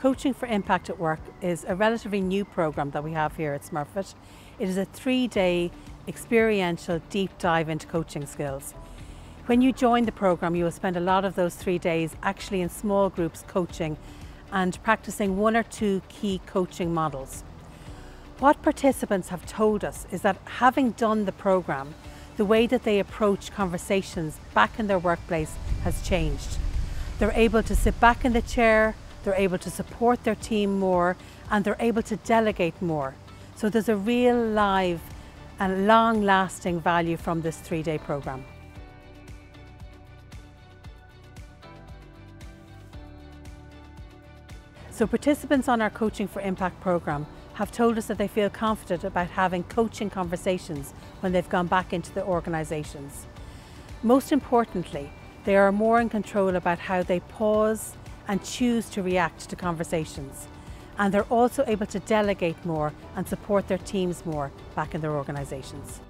Coaching for Impact at Work is a relatively new programme that we have here at Smurfit. It is a three day experiential deep dive into coaching skills. When you join the programme, you will spend a lot of those three days actually in small groups coaching and practicing one or two key coaching models. What participants have told us is that having done the programme, the way that they approach conversations back in their workplace has changed. They're able to sit back in the chair, they're able to support their team more and they're able to delegate more. So there's a real live and long lasting value from this three day programme. So participants on our Coaching for Impact programme have told us that they feel confident about having coaching conversations when they've gone back into their organisations. Most importantly, they are more in control about how they pause, and choose to react to conversations. And they're also able to delegate more and support their teams more back in their organisations.